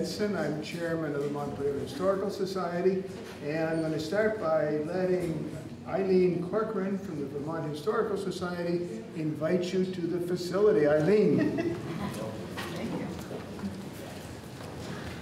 Edson. I'm chairman of the Montpelier Historical Society. And I'm going to start by letting Eileen Corcoran from the Vermont Historical Society invite you to the facility. Eileen. Thank you.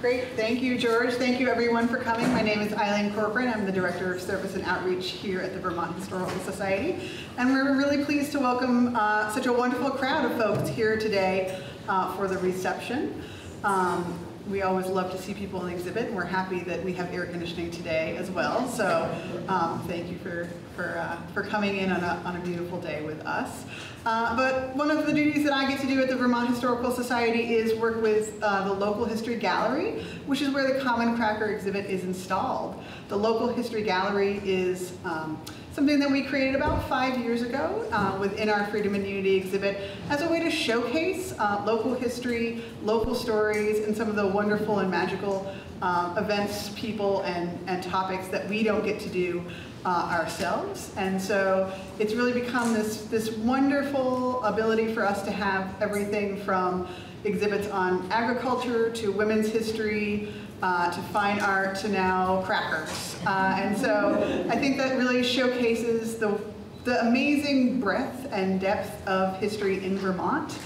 Great, thank you, George. Thank you, everyone, for coming. My name is Eileen Corcoran. I'm the Director of Service and Outreach here at the Vermont Historical Society. And we're really pleased to welcome uh, such a wonderful crowd of folks here today uh, for the reception. Um, we always love to see people in the exhibit, and we're happy that we have air conditioning today as well. So um, thank you for, for, uh, for coming in on a, on a beautiful day with us. Uh, but one of the duties that I get to do at the Vermont Historical Society is work with uh, the local history gallery, which is where the Common Cracker exhibit is installed. The local history gallery is um, something that we created about five years ago uh, within our Freedom and Unity exhibit as a way to showcase uh, local history, local stories, and some of the wonderful and magical uh, events, people, and, and topics that we don't get to do uh, ourselves. And so it's really become this, this wonderful ability for us to have everything from exhibits on agriculture to women's history, uh, to fine art to now crackers. Uh, and so I think that really showcases the, the amazing breadth and depth of history in Vermont.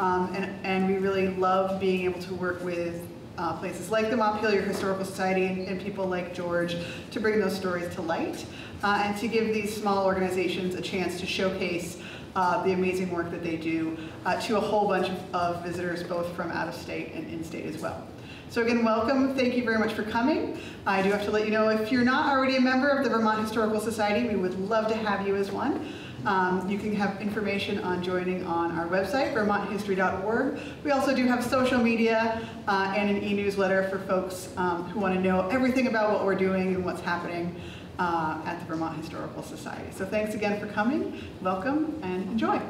Um, and, and we really love being able to work with uh, places like the Montpelier Historical Society and, and, people like George to bring those stories to light uh, and to give these small organizations a chance to showcase uh, the amazing work that they do uh, to a whole bunch of, of visitors both from out of state and in state as well. So again, welcome. Thank you very much for coming. I do have to let you know if you're not already a member of the Vermont Historical Society, we would love to have you as one. Um, you can have information on joining on our website, vermonthistory.org. We also do have social media uh, and an e-newsletter for folks um, who want to know everything about what we're doing and what's happening uh, at the Vermont Historical Society. So thanks again for coming. Welcome and enjoy.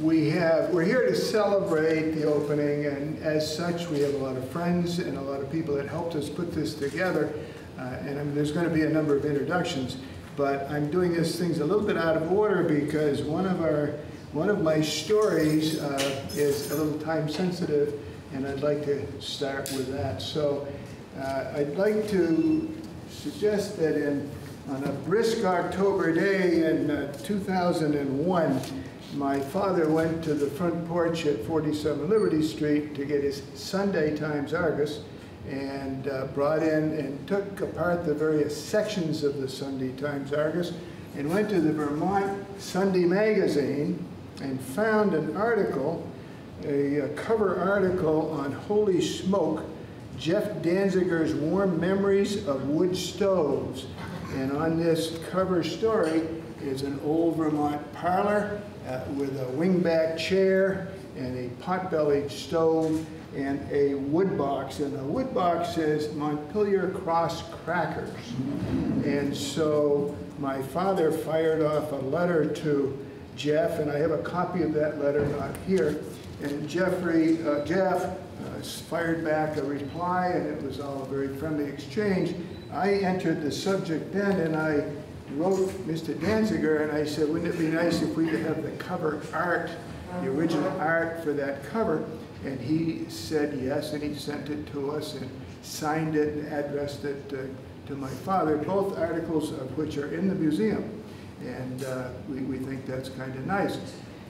We have, we're here to celebrate the opening, and as such, we have a lot of friends and a lot of people that helped us put this together. Uh, and I mean, there's going to be a number of introductions, but I'm doing these things a little bit out of order because one of our, one of my stories uh, is a little time sensitive, and I'd like to start with that. So uh, I'd like to suggest that in on a brisk October day in uh, 2001, my father went to the front porch at 47 Liberty Street to get his Sunday Times Argus and uh, brought in and took apart the various sections of the Sunday Times Argus and went to the Vermont Sunday Magazine and found an article, a, a cover article on Holy Smoke, Jeff Danziger's Warm Memories of Wood Stoves. And on this cover story is an old Vermont parlor uh, with a wingback chair and a pot-bellied stove and a wood box. And the wood box says Montpelier Cross Crackers. And so my father fired off a letter to Jeff, and I have a copy of that letter not here. And Jeffrey, uh, Jeff uh, fired back a reply, and it was all a very friendly exchange. I entered the subject then, and I wrote Mr. Danziger and I said, wouldn't it be nice if we could have the cover art, the original art for that cover? And he said yes, and he sent it to us and signed it and addressed it uh, to my father, both articles of which are in the museum. And uh, we, we think that's kind of nice.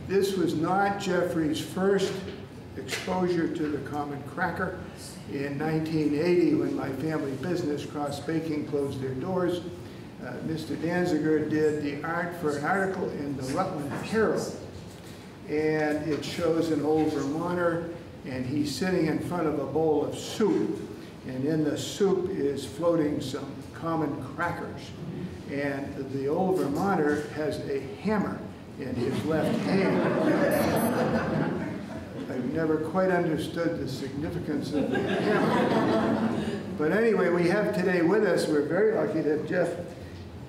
This was not Jeffrey's first exposure to the common cracker. In 1980, when my family business, Cross Baking, closed their doors, uh, Mr. Danziger did the art for an article in the Rutland Herald. And it shows an old Vermonter, and he's sitting in front of a bowl of soup. And in the soup is floating some common crackers. And the old Vermonter has a hammer in his left hand. I've never quite understood the significance of the hammer. But anyway, we have today with us, we're very lucky to have Jeff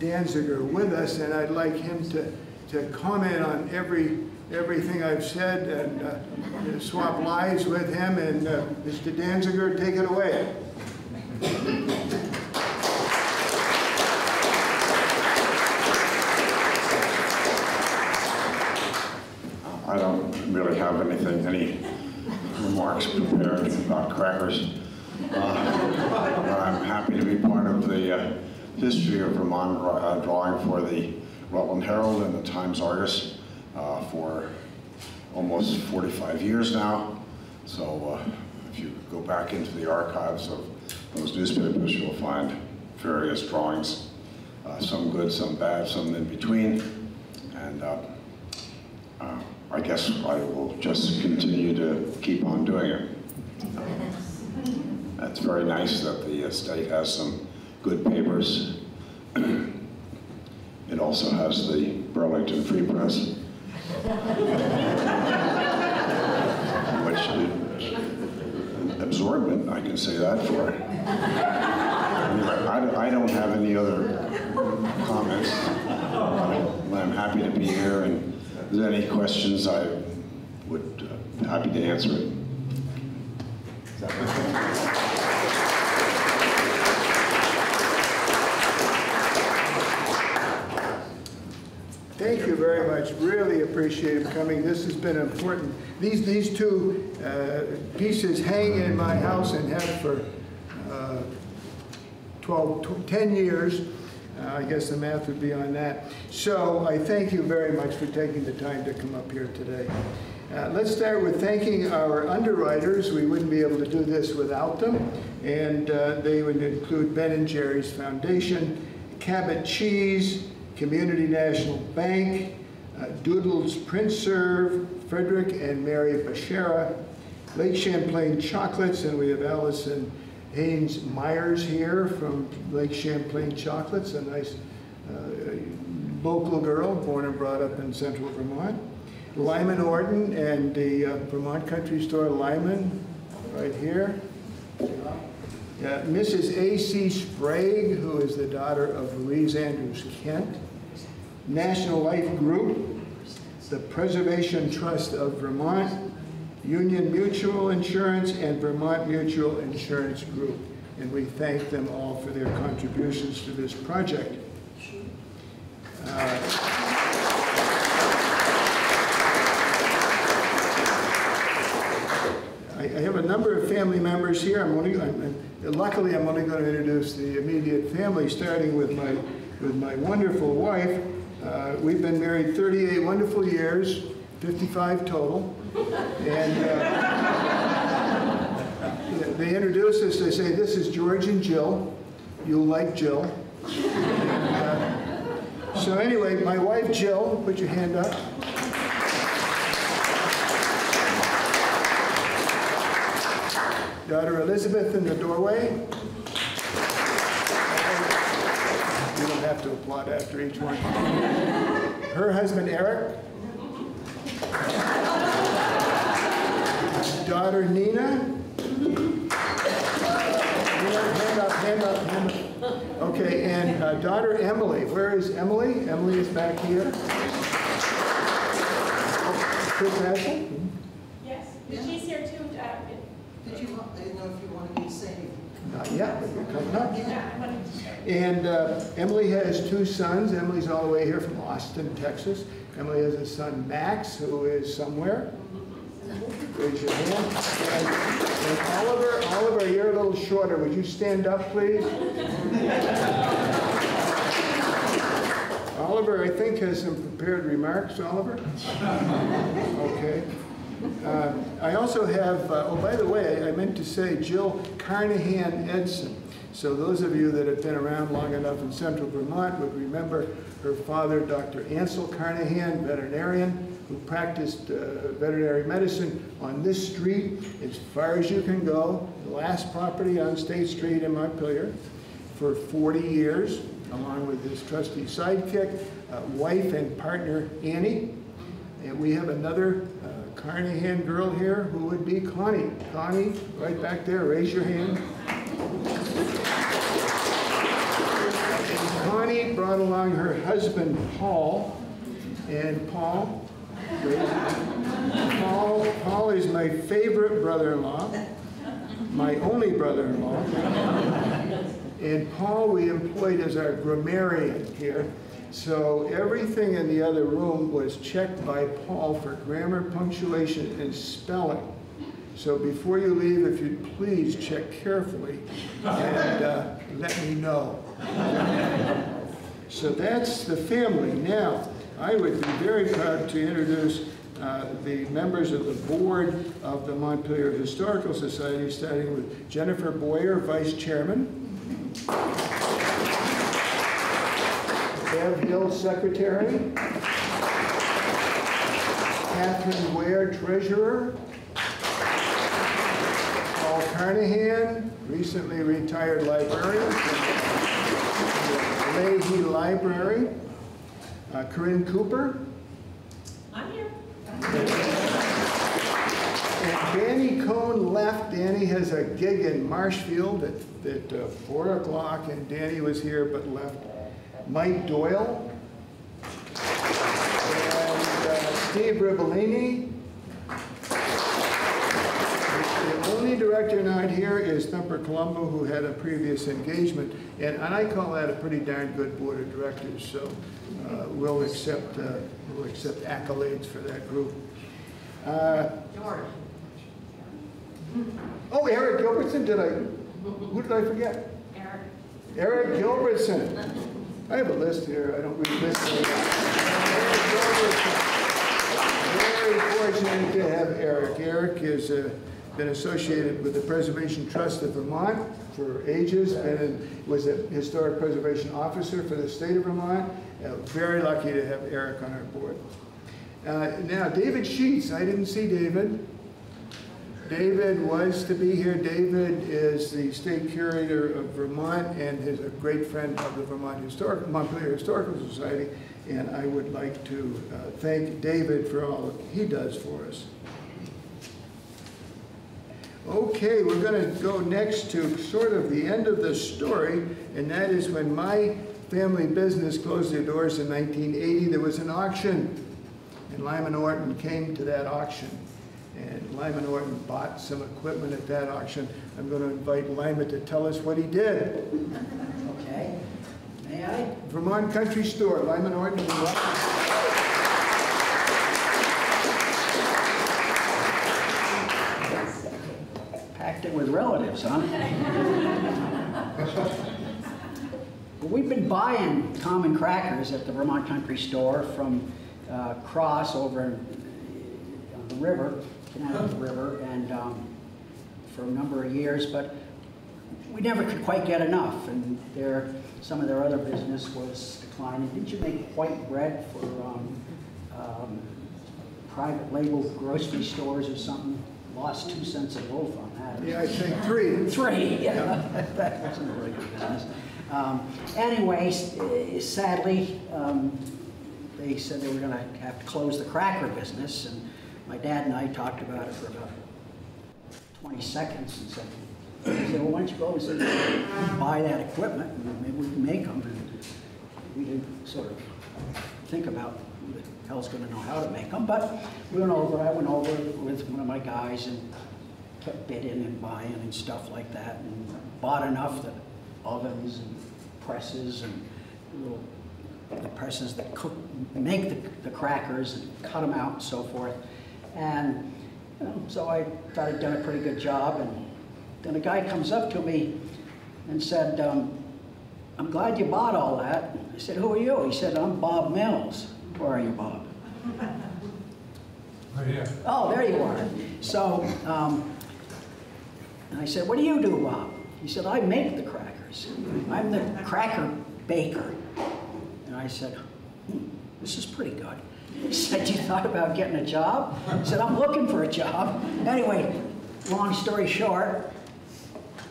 Danziger with us, and I'd like him to, to comment on every everything I've said and uh, swap lies with him. And uh, Mr. Danziger, take it away. I don't really have anything, any remarks prepared about crackers. Uh, but I'm happy to be part of the uh, history of Vermont uh, drawing for the Rutland Herald and the Times Argus uh, for almost 45 years now. So uh, if you go back into the archives of those newspapers, you'll find various drawings, uh, some good, some bad, some in between. And uh, I guess I will just continue to keep on doing it. That's very nice that the state has some good papers. It also has the Burlington Free Press, which absorbent, I can say that for it. I, I don't have any other comments. I'm happy to be here, and if there's any questions, I would, uh, happy to answer it. Is that okay? Thank you very much. Really appreciate him coming. This has been important. These, these two uh, pieces hang in my house and have for uh, 12, tw- 10 years. Uh, I guess the math would be on that. So I thank you very much for taking the time to come up here today. Uh, Let's start with thanking our underwriters. We wouldn't be able to do this without them. And uh, they would include Ben and Jerry's Foundation, Cabot Cheese, Community National Bank, uh, Doodles Print Serve, Frederick and Mary Bashara, Lake Champlain Chocolates, and we have Allison Haynes Myers here from Lake Champlain Chocolates, a nice uh, local girl, born and brought up in central Vermont. Lyman Orton and the uh, Vermont Country Store Lyman, right here. Uh, Mrs. A.C. Sprague, who is the daughter of Louise Andrews Kent. National Life Group, the Preservation Trust of Vermont, Union Mutual Insurance, and Vermont Mutual Insurance Group. And we thank them all for their contributions to this project. Uh, I have a number of family members here. I'm only, I'm- luckily, I'm only going to introduce the immediate family, starting with my, with my wonderful wife. Uh, We've been married 38 wonderful years, 55 total. And uh, they introduce us, they say, this is George and Jill. You'll like Jill. Uh, So anyway, my wife Jill, put your hand up. Daughter Elizabeth in the doorway. You don't have to applaud after each one. Her husband Eric. Daughter Nina. Nina, Hand up, hand up, hand up. Okay, and uh, daughter Emily. Where is Emily? Emily is back here. Chris Hadsel? Yes, she's here too. uh, Did you, want- I didn't know if you wanted me to say anything. Not yet, but you're coming up. And uh, Emily has two sons. Emily's all the way here from Austin, Texas. Emily has a son, Max, who is somewhere. Raise your hand. And and Oliver, Oliver, you're a little shorter. Would you stand up, please? Oliver, I think, has some prepared remarks. Oliver? Okay. Uh, I also have, uh, oh, by the way, I meant to say Jill Carnahan Edson. So those of you that have been around long enough in central Vermont would remember her father, Dr. Ansel Carnahan, veterinarian, who practiced uh, veterinary medicine on this street as far as you can go, the last property on State Street in Montpelier, for 40 years, along with his trusty sidekick, uh, wife and partner Annie. And we have another uh, Carnahan girl here who would be Connie. Connie, right back there, raise your hand. And Connie brought along her husband, Paul. And Paul. Paul, Paul is my favorite brother-in-law, my only brother-in-law. And Paul we employed as our grammarian here. So everything in the other room was checked by Paul for grammar, punctuation, and spelling. So before you leave, if you'd please check carefully and uh, let me know. So that's the family. Now, I would be very proud to introduce uh, the members of the board of the Montpelier Historical Society, starting with Jennifer Boyer, Vice Chairman. Bev Hill, Secretary. Catherine Ware, Treasurer. Paul Carnahan, recently retired librarian from the Leahy Library. Uh, Corinne Cooper. I'm here. And Danny Cohn left. Danny has a gig in Marshfield at, at uh, 4 o'clock, and Danny was here but left. Mike Doyle. And uh, Steve Ribellini. The only director not here is Thumper Colombo, who had a previous engagement. And, and I call that a pretty darn good board of directors, so uh, we'll accept, uh, we'll accept accolades for that group. Uh, George. Oh, Eric Gilbertson, did I, who did I forget? Eric. Eric Gilbertson. I have a list here, I don't read lists. very. Fortunate to have Eric. Eric has uh, been associated with the Preservation Trust of Vermont for ages, and was a historic preservation officer for the state of Vermont. Uh, Very lucky to have Eric on our board. Uh, Now, David Sheets, I didn't see David. David was to be here. David is the state curator of Vermont and is a great friend of the Vermont Historic, Montpelier Historical Society. And I would like to uh, thank David for all he does for us. Okay, we're going to go next to sort of the end of the story, and that is when my family business closed their doors in 1980, there was an auction, and Lyman Orton came to that auction. And Lyman Orton bought some equipment at that auction. I'm going to invite Lyman to tell us what he did. Okay, may I? Vermont Country Store, Lyman Orton. Packed it with relatives, huh? Well, We've been buying common crackers at the Vermont Country Store from uh, Cross over in- on the river, Connecticut River, and um, for a number of years, but we never could quite get enough, and their, some of their other business was declining. Didn't you make white bread for um, um, private label grocery stores or something? Lost two cents a loaf on that. Yeah, I think three. Three, yeah, that wasn't a very good business. Um, Anyway, sadly, um, they said they were gonna have to close the cracker business, and my dad and I talked about it for about 20 seconds and said, said, well, why don't you go and buy that equipment, and maybe we can make them. And we didn't sort of think about who the hell's gonna know how to make them, but we went over, I went over with one of my guys and kept bidding and buying and stuff like that, and bought enough that ovens and presses and little the presses that cook, make the, the crackers and cut them out and so forth. And you know, so I thought I'd done a pretty good job. And then a guy comes up to me and said, um, I'm glad you bought all that. I said, who are you? He said, I'm Bob Mills. Where are you, Bob? Oh, yeah. Oh, there you are. So um, and I said, what do you do, Bob? He said, I make the crackers. I'm the cracker baker. And I said, hmm, this is pretty good. Said, you thought about getting a job? I said, I'm looking for a job. Anyway, long story short,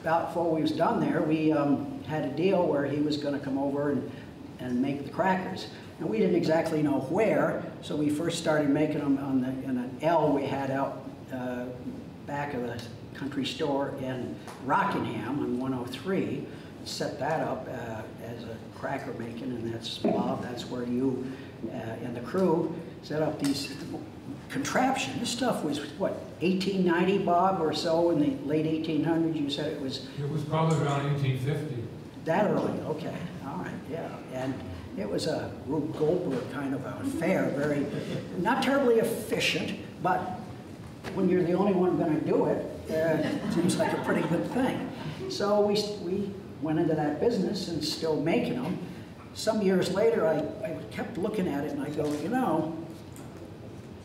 about before we was done there, we um, had a deal where he was going to come over and, and make the crackers. And we didn't exactly know where, so we first started making them on the, in an L we had out uh, back of the country store in Rockingham on 103. Set that up uh, as a cracker making, and that's Bob, that's where you uh, and the crew set up these contraption. This stuff was, what, 1890, Bob, or so, in the late 1800s? You said it was It was probably around 1850. That early, okay, all right, yeah. And it was a Rube Goldberg kind of affair, very, not terribly efficient, but when you're the only one going to do it, uh, it seems like a pretty good thing. So we, we went into that business and still making them. Some years later, I, I kept looking at it and I go, you know,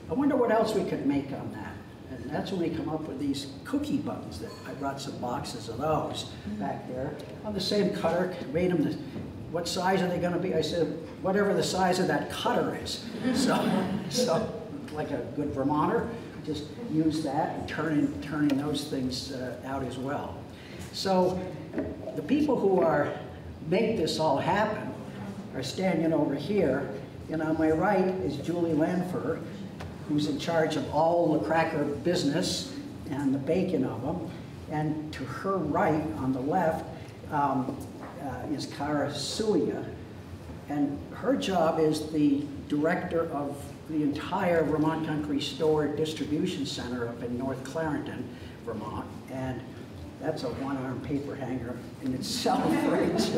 I wonder what else we could make on that. And that's when we come up with these cookie buttons that I brought some boxes of those back there on the same cutter, made them the, what size are they gonna be? I said, whatever the size of that cutter is. So, so like a good Vermonter, just use that and turning, turning those things uh, out as well. So the people who are, make this all happen are standing over here, and on my right is Julie Lanfer, who's in charge of all the cracker business and the baking of them. And to her right, on the left, um, uh, is Cara Suya. And her job is the director of the entire Vermont Country Store Distribution Center up in North Clarendon, Vermont. And that's a one-arm paper hanger in itself, right?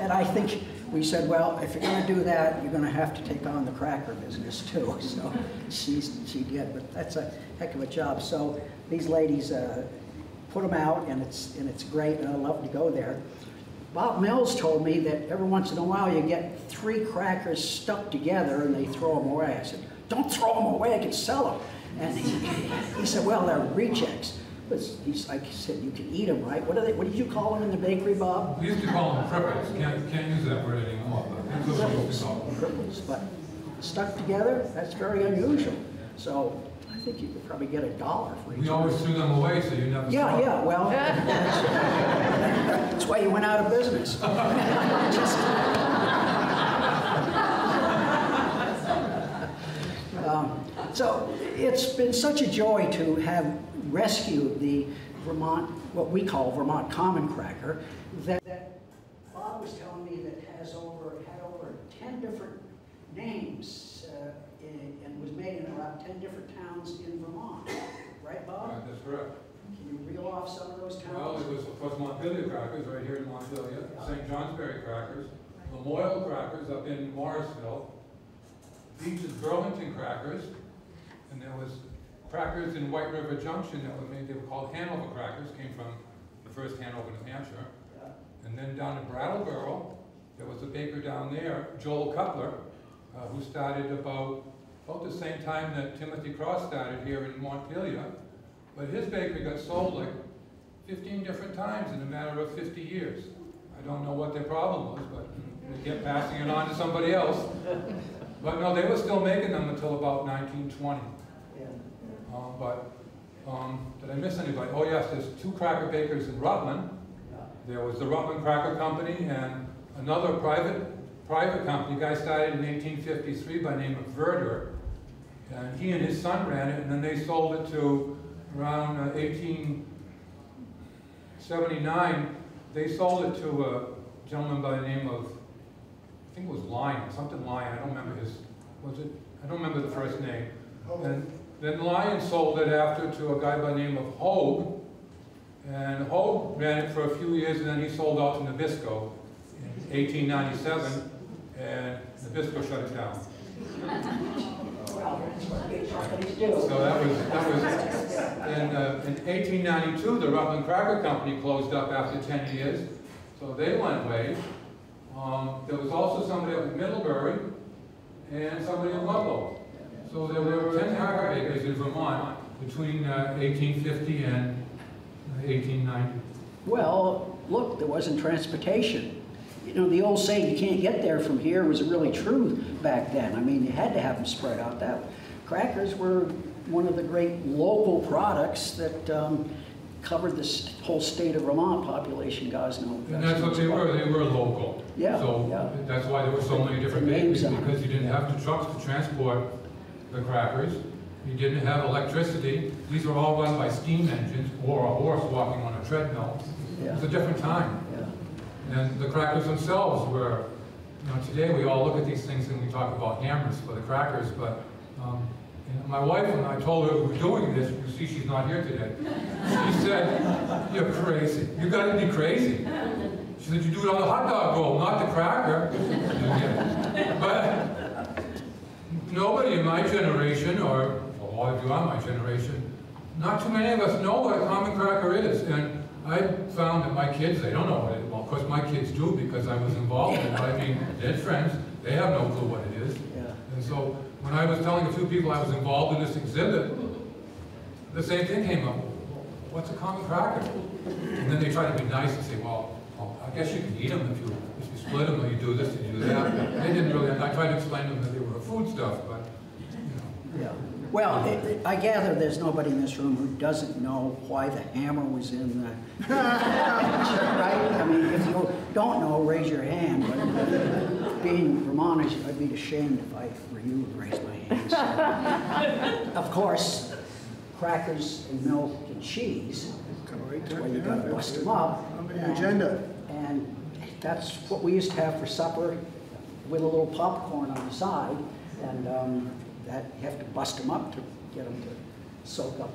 And I think we said, well, if you're gonna do that, you're gonna have to take on the cracker business too. So she's, she did, but that's a heck of a job. So these ladies uh, put them out and it's, and it's great and I love to go there. Bob Mills told me that every once in a while you get three crackers stuck together and they throw them away. I said, don't throw them away, I can sell them. And he, he said, well, they're rejects. But he's like, he said, you can eat them, right? What are they, what did you call them in the bakery, Bob? We used to call them cripples, can't, can't use that word anymore, but that's what we call. Cripples, but stuck together, that's very unusual. So I think you could probably get a dollar for each We always threw them away, so you never saw Yeah, them. yeah, well, that's why you went out of business. Just- Um, So it's been such a joy to have rescued the Vermont, what we call Vermont Common Cracker, that that Bob was telling me that has over, had over 10 different names uh, in- and was made in about 10 different towns in Vermont. Right, Bob? Right, That's correct. Can you reel off some of those towns? Well, it was, of course, Montpelier crackers right here in Montpelier, St. Johnsbury crackers, Lamoille crackers up in Morrisville, Beach's Burlington crackers, and there was crackers in White River Junction that were made, they were called Hanover crackers, came from the first Hanover, New Hampshire. And then down in Brattleboro, there was a baker down there, Joel Cutler, uh, who started about, about the same time that Timothy Cross started here in Montpelier. But his bakery got sold like fifteen different times in a matter of fifty years. I don't know what their problem was, but they kept passing it on to somebody else. But no, they were still making them until about nineteen twenty. Yeah. Um, but, um, did I miss anybody? Oh yes, there's two cracker bakers in Rutland. There was the Rutland Cracker Company and another private, private company, guy started in eighteen fifty-three by name of Verder. And he and his son ran it, and then they sold it to around uh, eighteen seventy-nine. They sold it to a gentleman by the name of, I think it was Lyon, something Lyon, I don't remember his, was it? I don't remember the first name. And then Lyon sold it after to a guy by the name of Hogue. And Hogue ran it for a few years and then he sold out to Nabisco in 1897 and Nabisco shut it down. So that was, that was, in, uh, in 1892, the Rutland Cracker Company closed up after 10 years. So they went away. Um, there was also somebody up in Middlebury and somebody in Ludlow. So there were 10 cracker bakers in Vermont between uh, 1850 and uh, 1890. Well, look, there wasn't transportation. You know, the old saying, you can't get there from here was really true back then. I mean, you had to have them spread out that. Crackers were one of the great local products that um, covered this whole state of Vermont population, guys know. And that's what they were, they were local. Yeah, So yeah. that's why there were so many different bakeries, because you didn't have the trucks to transport the crackers. You didn't have electricity. These were all run by steam engines or a horse walking on a treadmill. It was a different time. Yeah. And the crackers themselves were, you know, today we all look at these things and we talk about hammers for the crackers, but um, and my wife, when I told her we were doing this, you see she's not here today, she said, you're crazy. You gotta be crazy. She said, you do it on the hot dog roll, not the cracker. But nobody in my generation, or a lot of you are my generation, not too many of us know what a common cracker is. And I found that my kids, they don't know what it is. Well, of course, my kids do because I was involved in it. I mean, their friends, they have no clue what it is. Yeah. And so when I was telling a few people I was involved in this exhibit, the same thing came up. What's a common cracker? And then they try to be nice and say, well, well, I guess you can eat them if you, if you split them or you do this and you do that. They didn't really, I tried to explain to them that they were a foodstuff, but, you know. Yeah. Well, it- it- I gather there's nobody in this room who doesn't know why the hammer was in the, right? I mean, if you don't know, raise your hand, but being Vermonters, I'd be ashamed if I were you to raise my hand. So, Of course, crackers and milk and cheese, right that's there. why you gotta bust them up. On the And- agenda. And that's what we used to have for supper with a little popcorn on the side. And um, that, you have to bust them up to get them to soak up.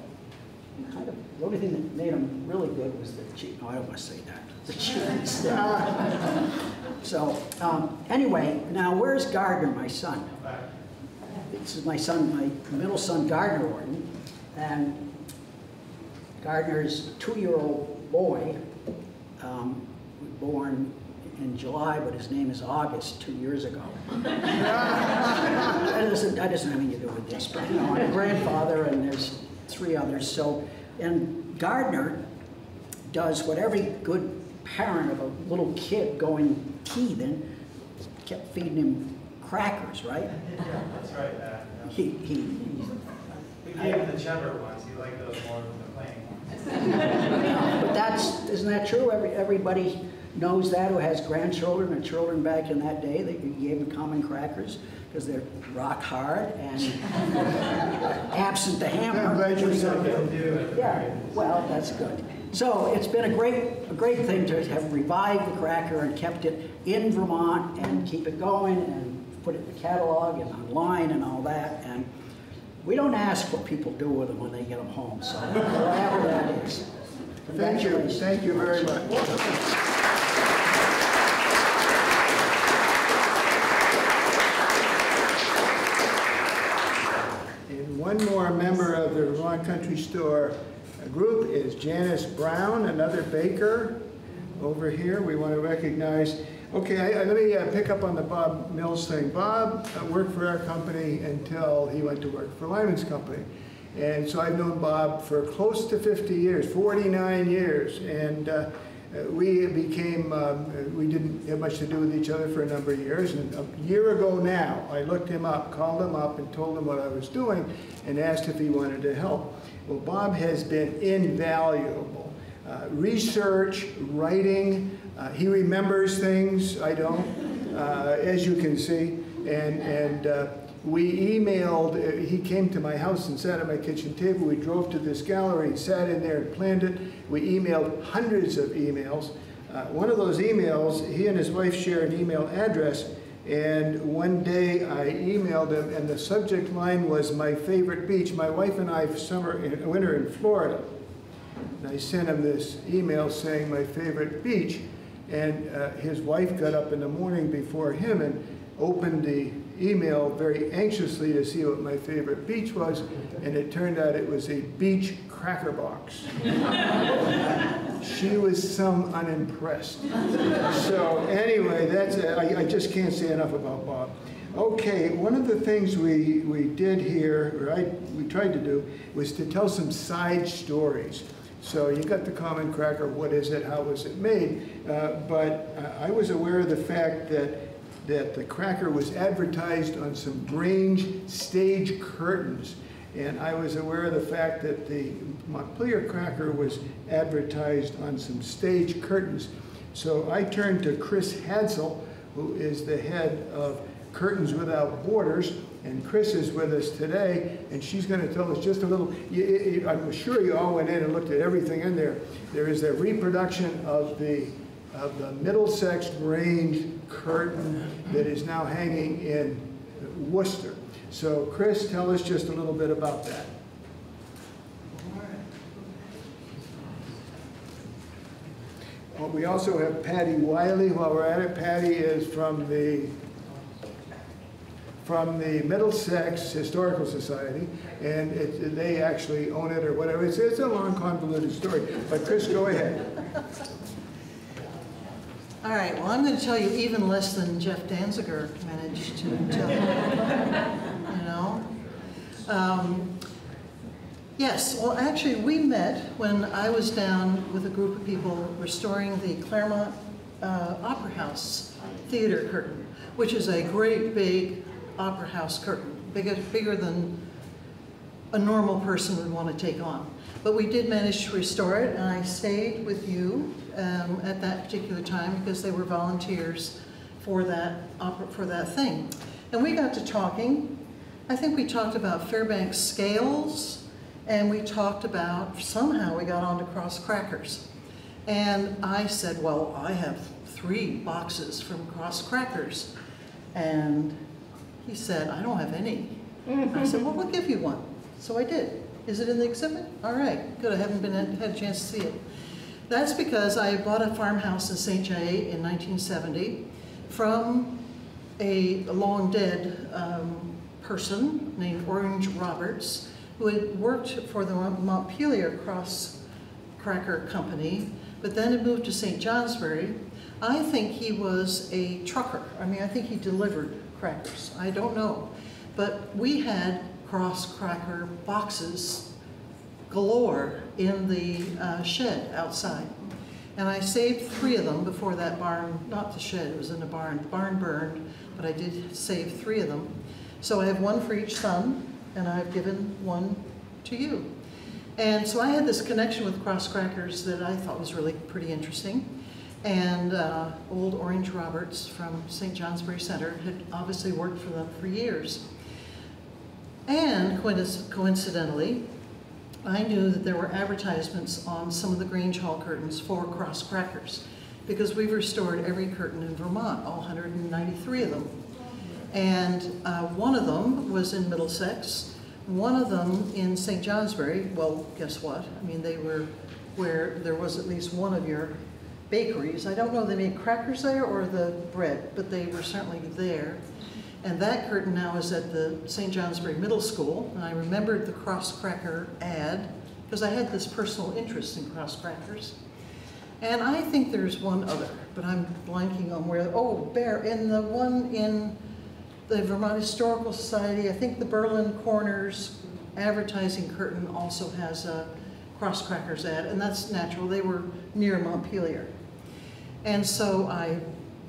And kind of, the only thing that made them really good was the cheese. No, I don't want to say that. The cheese. So, um, anyway, now where's Gardner, my son? This is my son, my middle son, Gardner Orton. And Gardner's two-year-old boy, um, born in July, but his name is August, two years ago. That doesn't, that doesn't have anything to do with this, but, you know, I'm grandfather, and there's three others, so, and Gardner does what every good parent of a little kid going heathen kept feeding him crackers, right? Yeah, that's right, yeah. yeah. He, he, We gave him the cheddar ones, he liked those more than the plain ones. But that's, isn't that true? Every, everybody knows that who has grandchildren or children back in that day, that you gave them common crackers because they're rock hard and absent the hammer. I'm glad you said Some that. people do at the Yeah, well, that's good. So it's been a great, a great thing to have revived the cracker and kept it in Vermont and keep it going and put it in the catalog and online and all that. And we don't ask what people do with them when they get them home, so whatever that is. Thank you, thank you very much. And one more member of the Vermont Country Store group is Janice Brown, another baker over here. We want to recognize, okay, I- I- let me uh, pick up on the Bob Mills thing. Bob uh, worked for our company until he went to work for Lyman's company. And so I've known Bob for close to 50 years, 49 years. And uh, we became, um, we didn't have much to do with each other for a number of years. And a year ago now, I looked him up, called him up and told him what I was doing and asked if he wanted to help. Well, Bob has been invaluable. Uh, research, writing, uh, he remembers things, I don't, uh, as you can see. And, and uh, we emailed, uh, he came to my house and sat at my kitchen table. We drove to this gallery, sat in there and planned it. We emailed hundreds of emails. Uh, one of those emails, he and his wife share an email address. And one day I emailed him, and the subject line was my favorite beach. My wife and I, summer, in, winter in Florida. And I sent him this email saying my favorite beach. And uh, his wife got up in the morning before him and opened the email very anxiously to see what my favorite beach was. And it turned out it was a beach cracker box. she was some unimpressed. So anyway, that's, I, I just can't say enough about Bob. Okay, one of the things we, we did here, or I, we tried to do, was to tell some side stories. So you got the common cracker, what is it, how was it made? Uh, but uh, I was aware of the fact that, that the cracker was advertised on some Grange stage curtains. And I was aware of the fact that the Montpelier cracker was advertised on some stage curtains. So I turned to Chris Hadsel, who is the head of Curtains Without Borders, and Chris is with us today, and she's going to tell us just a little. I'm sure you all went in and looked at everything in there. There is a reproduction of the of the Middlesex Grange curtain that is now hanging in Worcester. So, Chris, tell us just a little bit about that. Well, We also have Patty Wiley, while we're at it, Patty is from the, from the Middlesex Historical Society, and it, they actually own it or whatever, it's, it's a long convoluted story, but Chris, go ahead. All right, well, I'm going to tell you even less than Jeff Danziger managed to tell, you you know? Um, Yes, well, actually, we met when I was down with a group of people restoring the Claremont uh, Opera House theater curtain, which is a great big opera house curtain, bigger, bigger than a normal person would want to take on. But we did manage to restore it, and I stayed with you um, at that particular time because they were volunteers for that opera, for that thing. And we got to talking. I think we talked about Fairbanks scales, and we talked about somehow we got onto cross crackers. And I said, well, I have three boxes from cross crackers. And he said, I don't have any. I said, well, we'll give you one. So I did. Is it in the exhibit? All right, good, I haven't been, had a chance to see it. That's because I bought a farmhouse in St. J in 1970 from a long dead um, person named Orange Roberts, who had worked for the Montpelier Cross Cracker Company, but then had moved to St. Johnsbury. I think he was a trucker. I mean, I think he delivered crackers. I don't know. But we had cross cracker boxes galore in the uh, shed outside. And I saved three of them before that barn, not the shed, it was in the barn. The barn burned, but I did save three of them. So I have one for each son, and I've given one to you. And so I had this connection with cross crackers that I thought was really pretty interesting. And uh, old Orange Roberts from St. Johnsbury Center had obviously worked for them for years. And coincidentally, I knew that there were advertisements on some of the Grange Hall curtains for cross crackers because we've restored every curtain in Vermont, all 193 of them. And uh, one of them was in Middlesex, one of them in St. Johnsbury. Well, guess what? I mean, they were where there was at least one of your bakeries. I don't know they made crackers there or the bread, but they were certainly there. And that curtain now is at the St. Johnsbury Middle School. And I remembered the cross cracker ad because I had this personal interest in cross crackers. And I think there's one other, but I'm blanking on where, oh, Bear, in the one in the Vermont Historical Society, I think the Berlin Corners advertising curtain also has a cross crackers ad, and that's natural. They were near Montpelier. And so I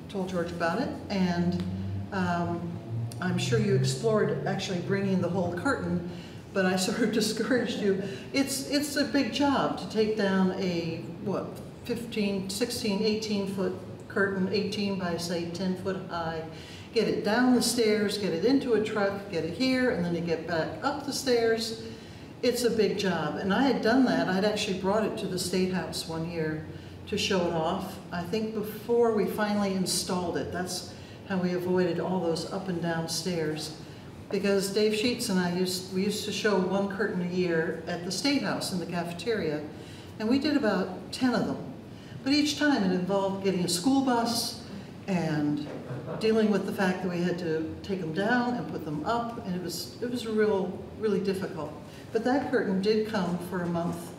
told George about it, and um, I'm sure you explored actually bringing the whole curtain, but I sort of discouraged you. It's, it's a big job to take down a, what, 15, 16, 18 foot curtain, 18 by say 10 foot high, get it down the stairs, get it into a truck, get it here, and then you get back up the stairs. It's a big job. And I had done that. I'd actually brought it to the State House one year to show it off. I think before we finally installed it, that's how we avoided all those up and down stairs. Because Dave Sheets and I used, we used to show one curtain a year at the State House in the cafeteria, and we did about 10 of them. But each time it involved getting a school bus and dealing with the fact that we had to take them down and put them up, and it was, it was real, really difficult. But that curtain did come for a month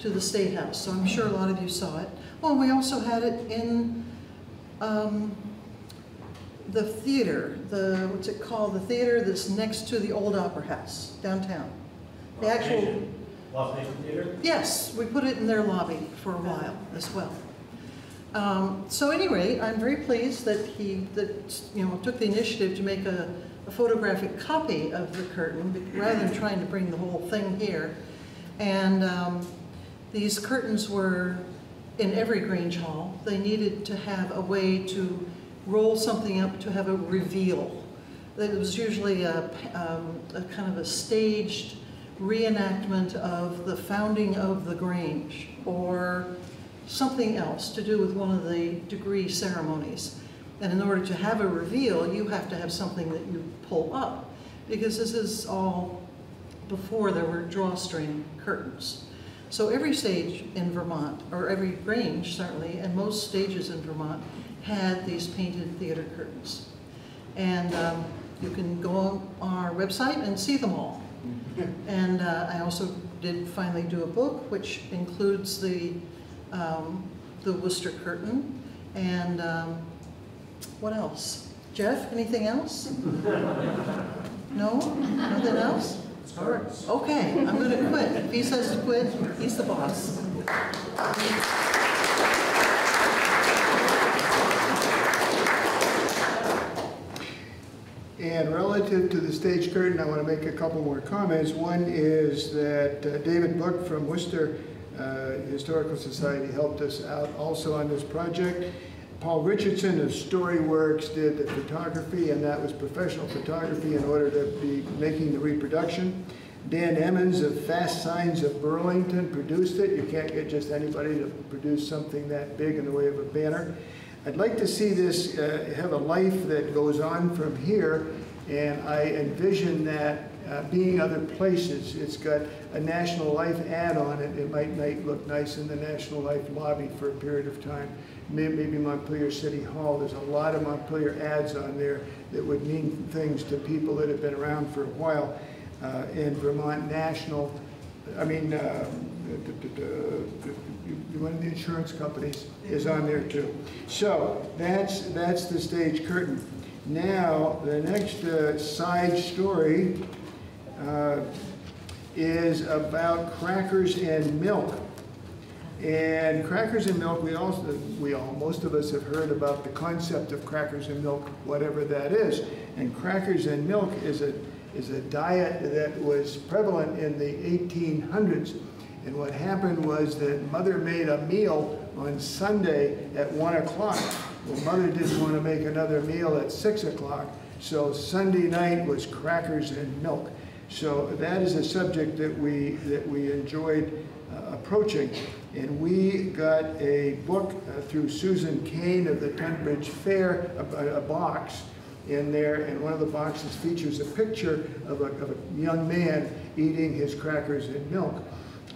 to the State House, so I'm sure a lot of you saw it. Well, we also had it in um, the theater, the, what's it called, the theater that's next to the old Opera House downtown. The actual, Lost Nation Theater? yes, we put it in their lobby for a while as well. Um, so anyway, I'm very pleased that he that you know took the initiative to make a, a, photographic copy of the curtain rather than trying to bring the whole thing here. And um, these curtains were in every Grange Hall. They needed to have a way to roll something up to have a reveal. It was usually a, um, a kind of a staged reenactment of the founding of the Grange or something else to do with one of the degree ceremonies. And in order to have a reveal, you have to have something that you pull up because this is all before there were drawstring curtains. So every stage in Vermont, or every Grange certainly, and most stages in Vermont had these painted theater curtains. And um, you can go on our website and see them all. And uh, I also did finally do a book which includes the, um, the Worcester curtain. And um, what else? Jeff, anything else? No? Nothing else? All right. Okay, I'm gonna quit. If he says to quit, he's the boss. And relative to the stage curtain, I want to make a couple more comments. One is that uh, David Book from Worcester uh, Historical Society helped us out also on this project. Paul Richardson of Storyworks did the photography, and that was professional photography in order to be making the reproduction. Dan Emmons of Fast Signs of Burlington produced it. You can't get just anybody to produce something that big in the way of a banner. I'd like to see this uh, have a life that goes on from here, and I envision that uh, being other places. It's got a National Life ad on it. It might, might look nice in the National Life lobby for a period of time. May- Maybe Montpelier City Hall. There's a lot of Montpelier ads on there that would mean things to people that have been around for a while. Uh, Vermont National, I mean, uh, d- one of the insurance companies is on there too. So that's, that's the stage curtain. Now, the next uh, side story uh, is about crackers and milk. And crackers and milk, we also, we all, most of us have heard about the concept of crackers and milk, whatever that is. And crackers and milk is a, is a diet that was prevalent in the 1800s. And what happened was that mother made a meal on Sunday at one o'clock. Well, mother didn't want to make another meal at six o'clock, so Sunday night was crackers and milk. So that is a subject that we, that we enjoyed uh, approaching. And we got a book uh, through Susan Kane of the Tunbridge Fair, a, a box in there, and one of the boxes features a picture of a, of a young man eating his crackers and milk.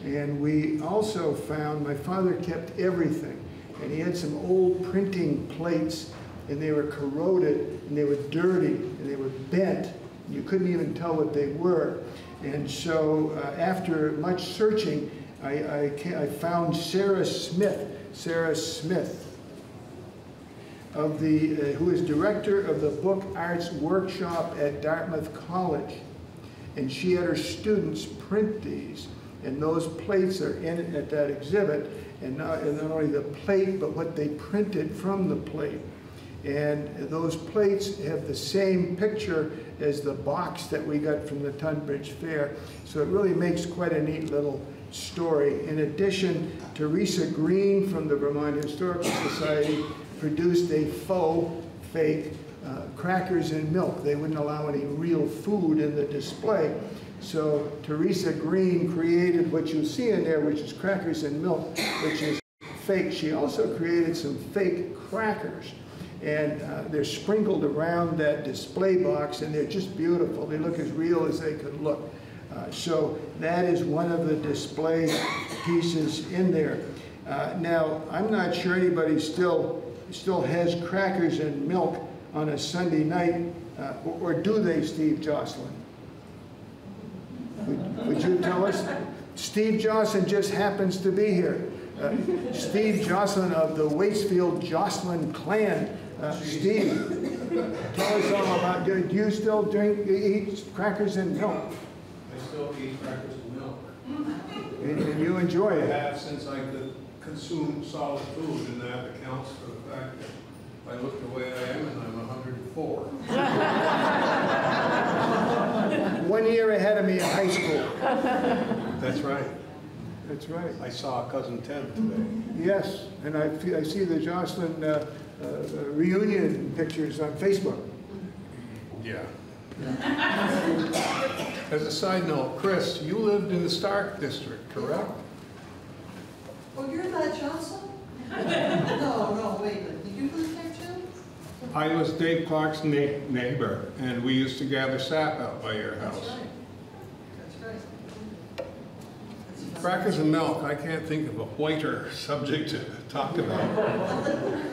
And we also found, my father kept everything, and he had some old printing plates, and they were corroded, and they were dirty, and they were bent. You couldn't even tell what they were. And so uh, after much searching, I, I, I found Sarah Smith, Sarah Smith, of the, uh, who is director of the Book Arts Workshop at Dartmouth College. And she had her students print these, and those plates are in it at that exhibit, and not, and not only the plate, but what they printed from the plate. And those plates have the same picture as the box that we got from the Tunbridge Fair. So it really makes quite a neat little story. In addition, Teresa Green from the Vermont Historical Society produced a faux, fake uh, crackers and milk. They wouldn't allow any real food in the display. So Teresa Green created what you see in there, which is crackers and milk, which is fake. She also created some fake crackers. And uh, they're sprinkled around that display box, and they're just beautiful. They look as real as they could look. Uh, so that is one of the display pieces in there. Uh, now, I'm not sure anybody still still has crackers and milk on a Sunday night, uh, or, or do they, Steve Jocelyn? Would, would you tell us? Steve Jocelyn just happens to be here. Uh, Steve Jocelyn of the Waitsfield Jocelyn clan. Uh, Steve, tell us all about, do do you still drink, eat crackers and milk? I still eat crackers and milk. And and you enjoy I it? have since I could consume solid food, and that accounts for the fact that I look the way I am and I'm 104. One year ahead of me in high school. That's right. That's right. I saw cousin Ted today. Yes, and I, fe- I see the Jocelyn uh, uh, reunion pictures on Facebook. Yeah. As a side note, Chris, you lived in the Stark District, correct? Oh, you're not Johnson? No, no, wait, a minute. did you live there too? I was Dave Clark's na- neighbor, and we used to gather sap out by your That's house. right. That's right. Crackers and milk, I can't think of a whiter subject to talk about.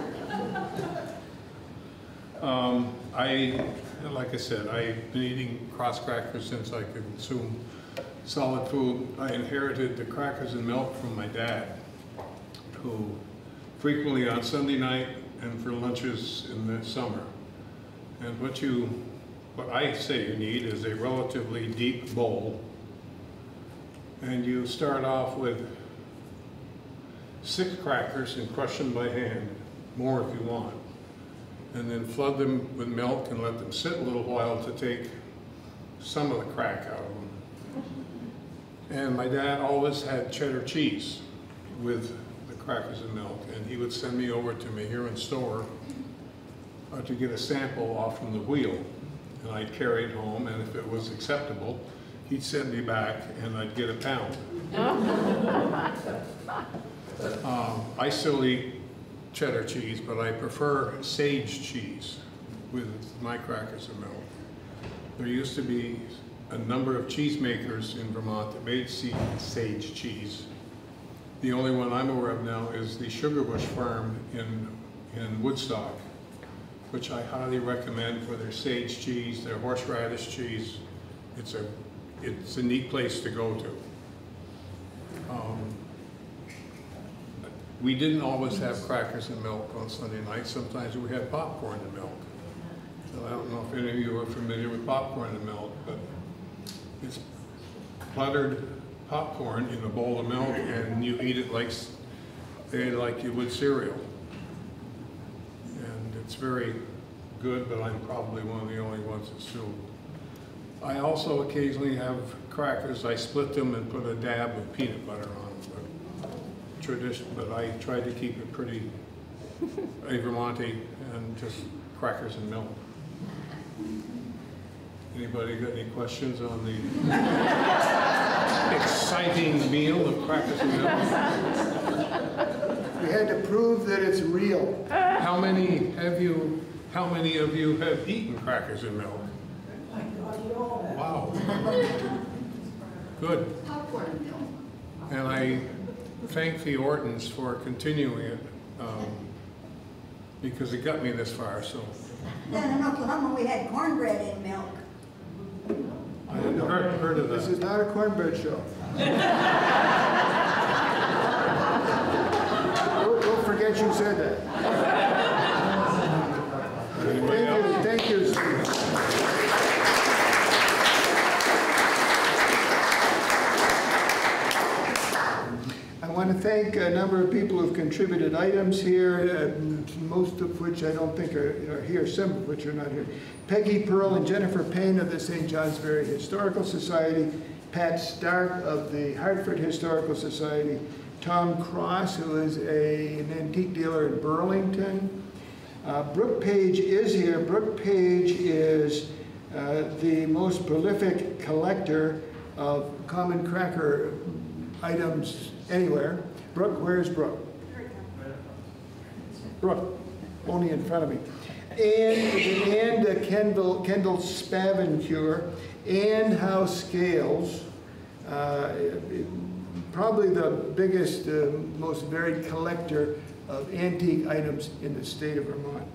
Um, I, like I said, I've been eating Cross crackers since I could consume solid food. I inherited the crackers and milk from my dad, who frequently on Sunday night and for lunches in the summer. And what you, what I say you need is a relatively deep bowl. And you start off with six crackers and crush them by hand, more if you want. And then flood them with milk and let them sit a little while to take some of the crack out of them. And my dad always had cheddar cheese with crackers and milk, and he would send me over to Mahiran store uh, to get a sample off from the wheel. And I'd carry it home, and if it was acceptable, he'd send me back and I'd get a pound. Um, I still eat cheddar cheese, but I prefer sage cheese with my crackers and milk. There used to be a number of cheesemakers in Vermont that made sage cheese. The only one I'm aware of now is the Sugarbush Farm in, in Woodstock, which I highly recommend for their sage cheese, their horseradish cheese. It's a, it's a neat place to go to. Um, We didn't always have crackers and milk on Sunday night. Sometimes we had popcorn and milk. So I don't know if any of you are familiar with popcorn and milk, but it's buttered popcorn in a bowl of milk and you eat it like, eh, like you would cereal. And it's very good, but I'm probably one of the only ones that still. I also occasionally have crackers. I split them and put a dab of peanut butter on them. But tradition, but I try to keep it pretty a Vermonti and just crackers and milk. Anybody got any questions on the exciting meal of crackers and milk? We had to prove that it's real. How many have you, how many of you have eaten crackers and milk? Wow. Good. And I thank the Ortons for continuing it, um, because it got me this far, so. Then in Oklahoma, we had cornbread in milk. I hadn't heard, heard of This is not a cornbread show. don't, we'll forget you said that. Anybody Thank you, else? thank you. I want to thank a number of people who've contributed items here, uh, most of which I don't think are are here, some of which are not here. Peggy Pearl and Jennifer Payne of the St. Johnsbury Historical Society, Pat Stark of the Hartford Historical Society, Tom Cross, who is a- an antique dealer in Burlington, uh, Brooke Page is here. Brooke Page is uh, the most prolific collector of common cracker items anywhere. Brooke, where's Brooke? Brooke, only in front of me. And, and Kendall, Kendall Spavencure, and House Scales, uh, probably the biggest, uh, most varied collector of antique items in the state of Vermont.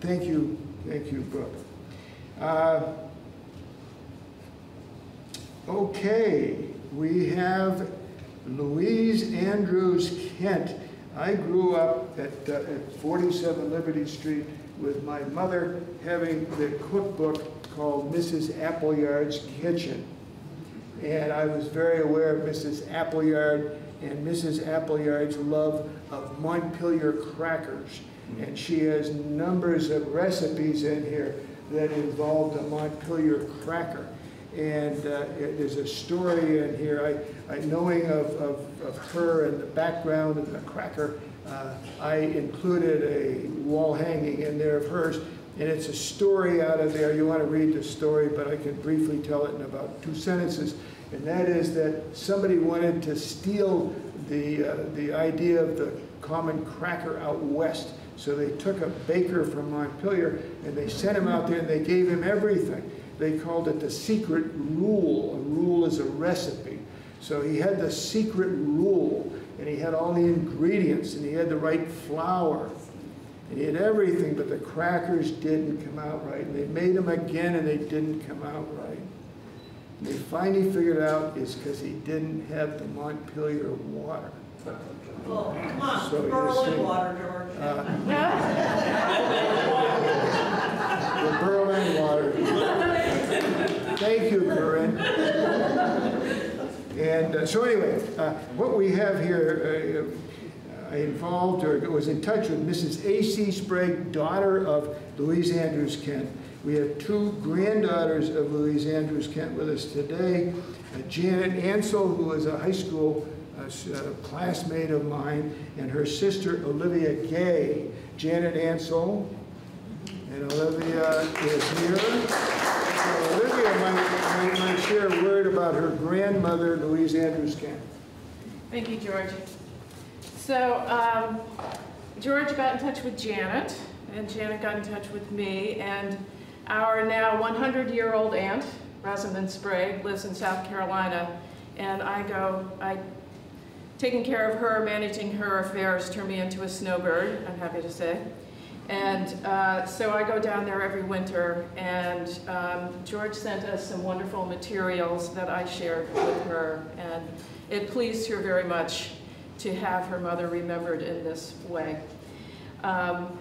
Thank you, thank you, Brooke. Uh, Okay, we have Louise Andrews Kent. I grew up at uh, at 47 Liberty Street with my mother having the cookbook called Mrs. Appleyard's Kitchen. And I was very aware of Mrs. Appleyard and Mrs. Appleyard's love of Montpelier crackers. And she has numbers of recipes in here that involve the Montpelier cracker. And uh, there's a story in here, I knowing of, of, of her and the background and the cracker, uh, I included a wall hanging in there of hers. And it's a story out of there, you want to read the story, but I can briefly tell it in about two sentences. And that is that somebody wanted to steal the, uh, the idea of the common cracker out west. So they took a baker from Montpelier and they sent him out there and they gave him everything. They called it the secret rule. A rule is a recipe. So he had the secret rule, and he had all the ingredients, and he had the right flour, and he had everything, but the crackers didn't come out right. And they made them again, and they didn't come out right. And they finally figured out it's because he didn't have the Montpelier water. Well, come on, So Berlin water, George. Uh, The Berlin water. Thank you, Corinne. And uh, so anyway, uh, what we have here, uh, I involved or was in touch with Mrs. A.C. Sprague, daughter of Louise Andrews Kent. We have two granddaughters of Louise Andrews Kent with us today. Uh, Janet Ansel, who is a high school uh, uh, classmate of mine, and her sister Olivia Gay. Janet Ansel, and Olivia is here. So Olivia might, might, might share a word about her grandmother, Louise Andrews Kent. Thank you, George. So um, George got in touch with Janet, and Janet got in touch with me, and our now 100-year-old aunt, Rosamond Sprague, lives in South Carolina, and I go, I, taking care of her, managing her affairs, turned me into a snowbird, I'm happy to say. And uh, so I go down there every winter, and um, George sent us some wonderful materials that I shared with her, and it pleased her very much to have her mother remembered in this way. Um,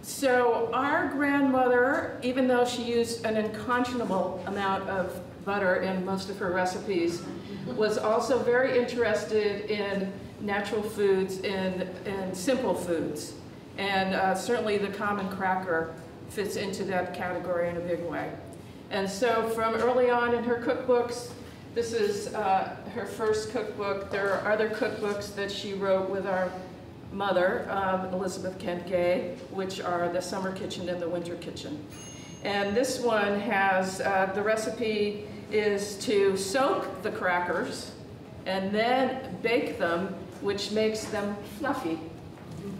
so our grandmother, even though she used an unconscionable amount of butter in most of her recipes, was also very interested in natural foods and, and simple foods. And uh, certainly the common cracker fits into that category in a big way. And so from early on in her cookbooks, this is uh, her first cookbook. There are other cookbooks that she wrote with our mother, um, Elizabeth Kent Gay, which are the summer kitchen and the winter kitchen. And this one has, uh, the recipe is to soak the crackers and then bake them, which makes them fluffy.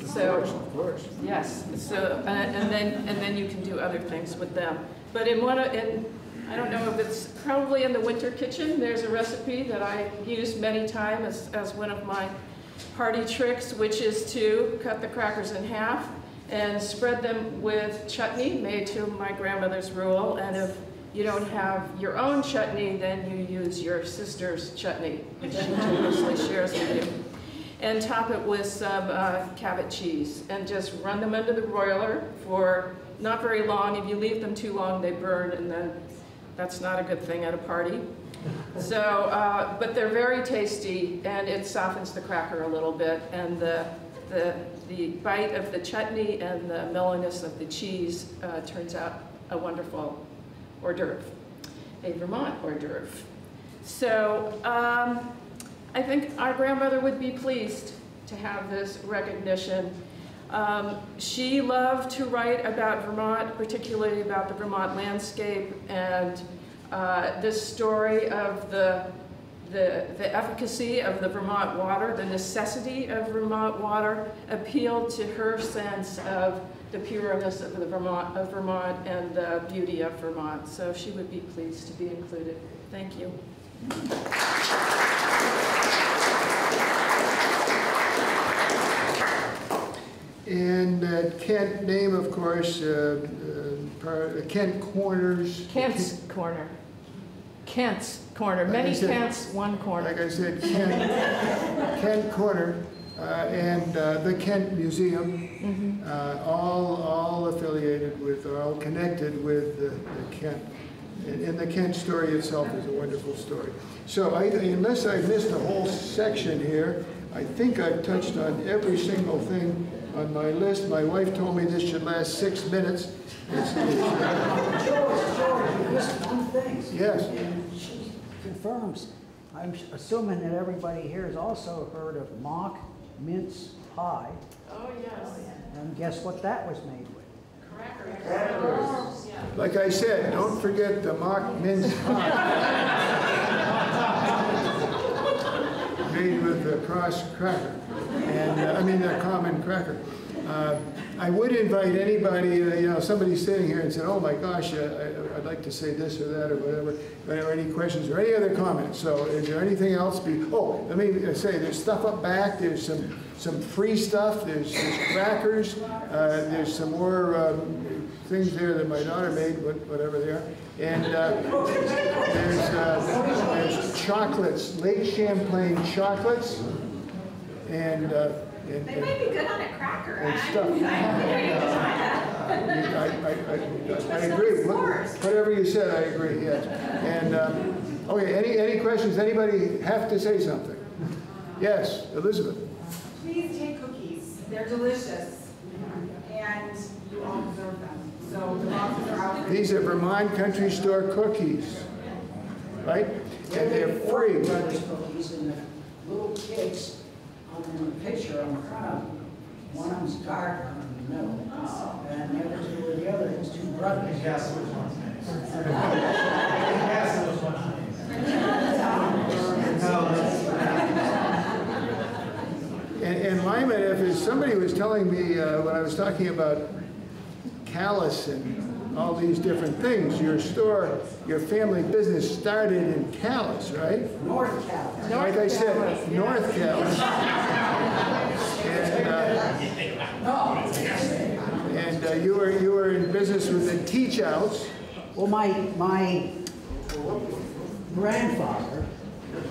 So, Of course. Yes, so, uh, and then, and then you can do other things with them. But in one, of- in, I don't know if it's, probably in the winter kitchen, there's a recipe that I use many times as, as one of my party tricks, which is to cut the crackers in half and spread them with chutney made to my grandmother's rule. And if you don't have your own chutney, then you use your sister's chutney, which she generously shares with you and top it with some uh, Cabot cheese and just run them under the broiler for not very long. If you leave them too long, they burn and then that's not a good thing at a party. So, uh, but they're very tasty and it softens the cracker a little bit and the, the, the bite of the chutney and the mellowness of the cheese uh, turns out a wonderful hors d'oeuvre, a Vermont hors d'oeuvre. So, um, I think our grandmother would be pleased to have this recognition. Um, she loved to write about Vermont, particularly about the Vermont landscape, and uh, this story of the, the, the efficacy of the Vermont water, the necessity of Vermont water, appealed to her sense of the pureness of the Vermont, of Vermont and the beauty of Vermont. So she would be pleased to be included. Thank you. And uh, Kent name, of course, uh, uh, Kent Corners. Kent's Corner. Kent's Corner. Like Many said- Kents, one corner. Like. I said, Kent, Kent Corner, uh, and uh, the Kent Museum, uh, all, all affiliated with, or all connected with the the Kent. And and the Kent story itself is a wonderful story. So I, unless I missed a whole section here, I think I've touched on every single thing on my list. My wife told me this should last six minutes. It's- it's- George, George, you missed one thing. Yes. She confirms, I'm assuming that everybody here has also heard of mock mince pie. Oh, yes. And guess what that was made with? Crackers. Like I said, don't forget the mock mince pie. Made with the Cross cracker, and, uh, I mean, the common cracker. Uh, I would invite anybody, uh, you know, somebody sitting here and said, oh my gosh, uh, I- I'd like to say this or that or whatever, or any questions or any other comments. So is there anything else? be- Oh, let me say, there's stuff up back, there's some, some free stuff, there's there's crackers, uh, there's some more um, things there that my daughter made, what- whatever they are. And uh, there's, uh, there's chocolates, Lake Champlain chocolates, and, uh, and- They might be good on a cracker. and I- stuff. I- I, I, I, I agree. What- Whatever you said, I agree, yes. And, um, okay, any, any questions? Anybody have to say something? Yes, Elizabeth? Please take cookies. They're delicious. And you all deserve them. So the boxes are out. These are Vermont Country Store cookies, right? And they're free. Cookies and the little kids on the picture on the front, one of them's Gardner in the middle. And the other two are the other, his two brothers. Guess which one's name? Guess which one's name? No, that's- And, and Lyman, if if somebody was telling me, uh, when I was talking about Calais and all these different things, your store, your family business started in Calais, right? North Cal. Like I said, North Calais. And, uh, and uh, you were, you were in business with the Teachouts. Well, my, my grandfather,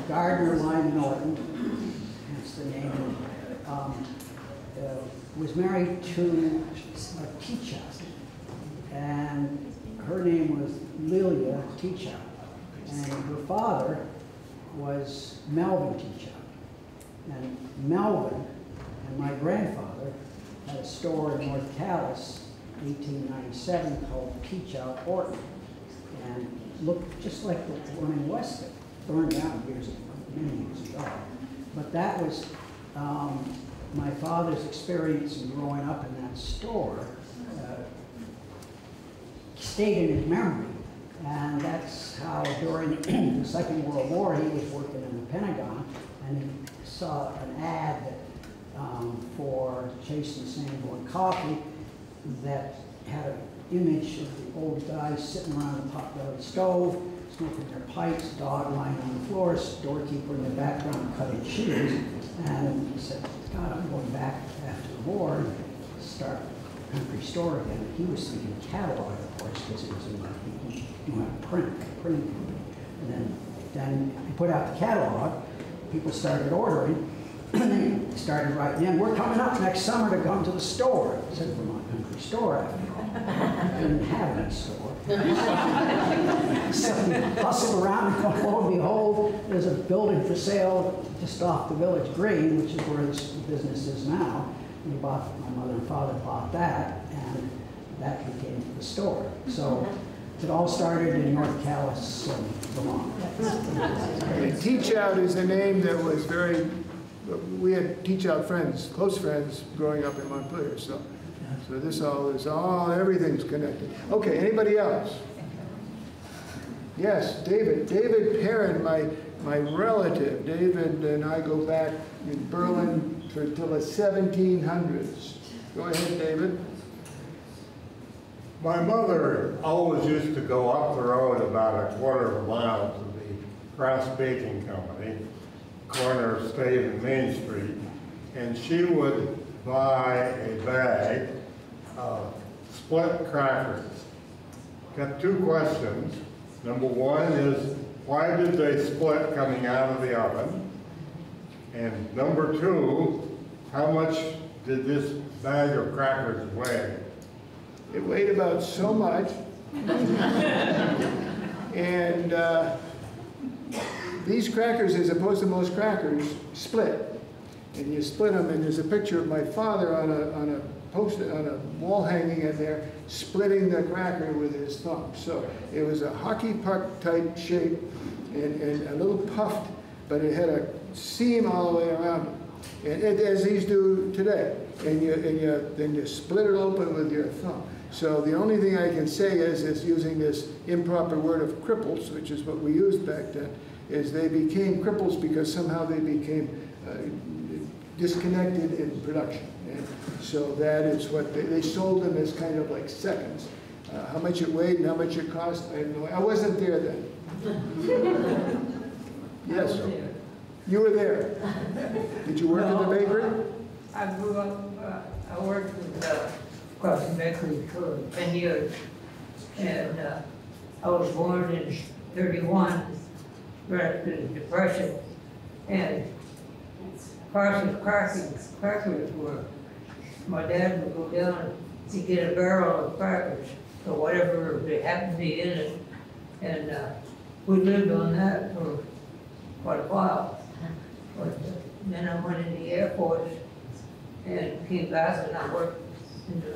Gardner Lyman Orton, that's the name, um, uh, was married to a teacher. And her name was Lilia Teachout. And her father was Melvin Teachout. And Melvin and my grandfather had a store in North Calais, 1897, called Teachout Orton. And looked just like the one in Weston, burned down years, ago, many years ago. But that was um, my father's experience in growing up in that store. Stayed in his memory. And that's how during the Second World War, he was working in the Pentagon and he saw an ad um, for Chase and Sanborn Coffee that had an image of the old guys sitting around the pot-bellied stove, smoking their pipes, dog lying on the floor, doorkeeper in the background cutting shoes. And he said, God, I'm going back after the war and start a country store again. He was thinking catalog, course, because it was in the, he, he went print, printing. And then, then he put out the catalog, people started ordering, and then he started writing in, we're coming up next summer to come to the store. It said Vermont Country Store after all. Didn't have any store. So hustled around, and lo and behold, there's a building for sale just off the village green, which is where this business is now. We bought, my mother and father bought that, and that became the store. So it all started in North Calais, um, Vermont. And Teachout is a name that was very, we had Teachout friends, close friends, growing up in Montpelier, so, so this all is, all, everything's connected. Okay, anybody else? Yes, David, David Perrin, my, my relative, David and I go back in Berlin for, till the 1700s. Go ahead, David. My mother always used to go up the road about a quarter of a mile to the Cross Baking Company, corner of State and Main Street, and she would buy a bag of split crackers. Got two questions. Number one is, why did they split coming out of the oven? And number two, how much did this bag of crackers weigh? It weighed about so much. And uh, these crackers, as opposed to most crackers, split. And you split them, and there's a picture of my father on a, on a post, on a wall hanging in there, splitting the cracker with his thumb. So it was a hockey puck type shape and, and a little puffed, but it had a seam all the way around it. And, and as these do today. And you, and you, then you split it open with your thumb. So the only thing I can say is, is using this improper word of cripples, which is what we used back then, is they became cripples because somehow they became uh, disconnected in production. And so that is what, they, they sold them as kind of like seconds. Uh, How much it weighed and how much it cost, I have no, I wasn't there then. Yes, you were there. Did you work in the bakery? I grew up, uh, I worked with, uh, Crossing Bakery for ten years. And, uh, I was born in thirty-one, right after the Depression. And Carson's crackers, crackers were, my dad would go down to get a barrel of crackers, or whatever they happened to be in it. And, uh, we lived on that for quite a while. But then I went in the Air Force and came back and I worked in the,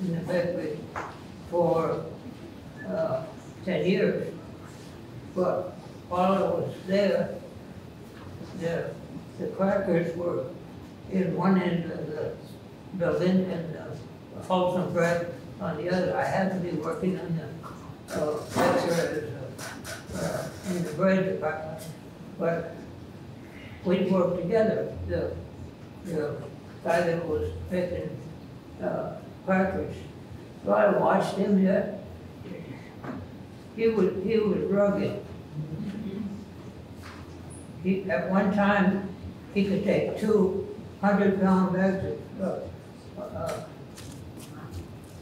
in the bakery for, uh, ten years. But while I was there, the, the crackers were in one end of the building and the wholesome bread on the other. I happened to be working on the, uh, bakery, uh, in the bread department. But we'd work together. The, the guy that was making, uh. So I watched him, yeah. He was, he was rugged. He, at one time, he could take two hundred pound bags of, uh, uh,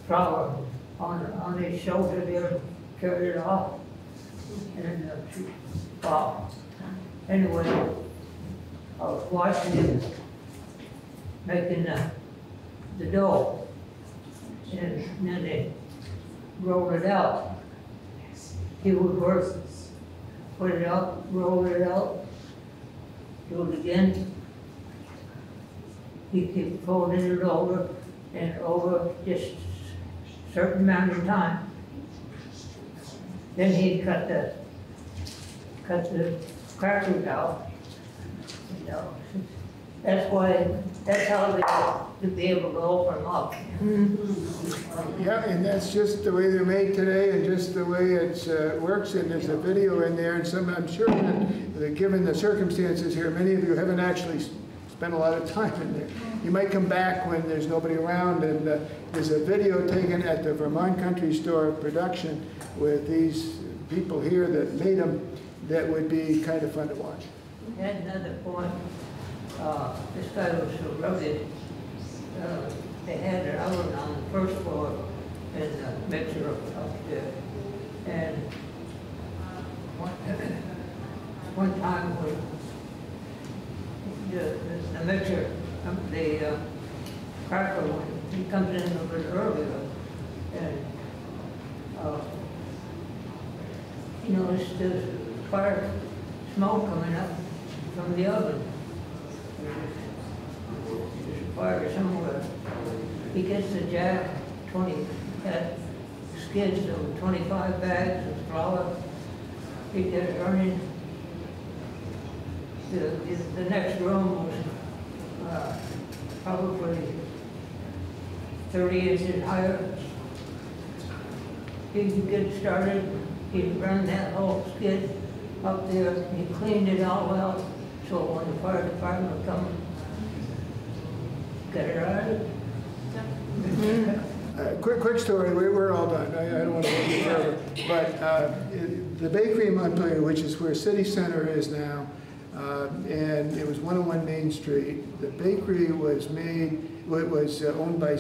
flour on, on his shoulder there, carry it off. And, uh, wow. Anyway, I was watching him making the, the dough. And then they rolled it out. He would work, put it up, roll it out, do it again. He kept folding it over and over just a certain amount of time. Then he'd cut the, cut the crackers out. You know, that's why, that's how they, to be able to open them up. Yeah, and that's just the way they're made today and just the way it uh, works. And there's a video in there and some, I'm sure that, that given the circumstances here, many of you haven't actually spent a lot of time in there. You might come back when there's nobody around and uh, there's a video taken at the Vermont Country Store production with these people here that made them that would be kind of fun to watch. Had another point, uh, this guy who wrote it, uh, they had an oven on the first floor and a mixer up there. And one, one time when the, the- the mixer, um, the, uh, cracker, one, he comes in a little earlier and, uh, you know, it's, there's fire smoke coming up from the oven. Fire somewhere. He gets the jack, twenty, had skids of twenty-five bags of flour. He gets it running. The, the, the next room was, uh, probably thirty inches higher. He'd get started, he'd run that whole skid up there, he cleaned it all out, so when the fire department would come, get it out of. Uh, Quick, quick story, we- we're all done, I I don't want to go you forever. But uh, it- the bakery in Montpelier, which is where City Center is now, uh, and it was 101 Main Street, the bakery was made, It was uh, owned by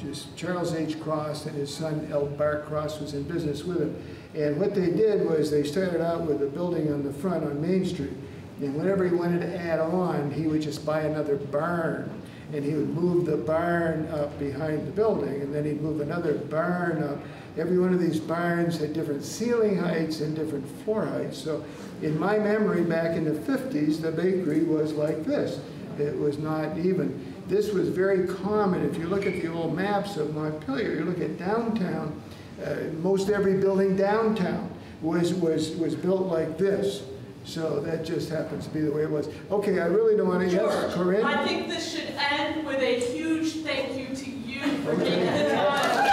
just Charles H. Cross, and his son L. Bart Cross was in business with him. And what they did was they started out with a building on the front on Main Street, and whenever he wanted to add on, he would just buy another barn and he would move the barn up behind the building, and then he'd move another barn up. Every one of these barns had different ceiling heights and different floor heights. So in my memory, back in the 50s, the bakery was like this. It was not even. This was very common. If you look at the old maps of Montpelier, you look at downtown, uh, most every building downtown was, was, was built like this. So that just happens to be the way it was. Okay, I really don't want to, yes, George, Corinne? I think this should end with a huge thank you to you for taking the time